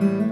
Mm-hmm.